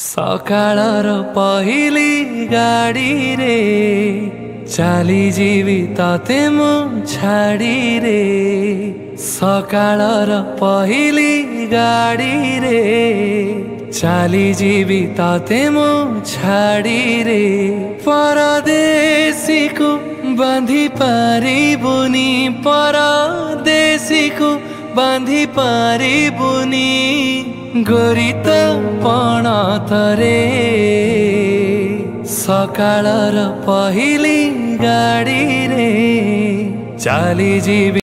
सकाळर पहिली गाडी रे चाली जीवी ते म झाडी रे सकाळर पहिली गाडी रे चाली जीवी ते म झाडी रे परदेशी कु बांधि परिबनी परदेशी कु गरित पाणा तरे सकाळर पहिली गाडी रे चाली जीव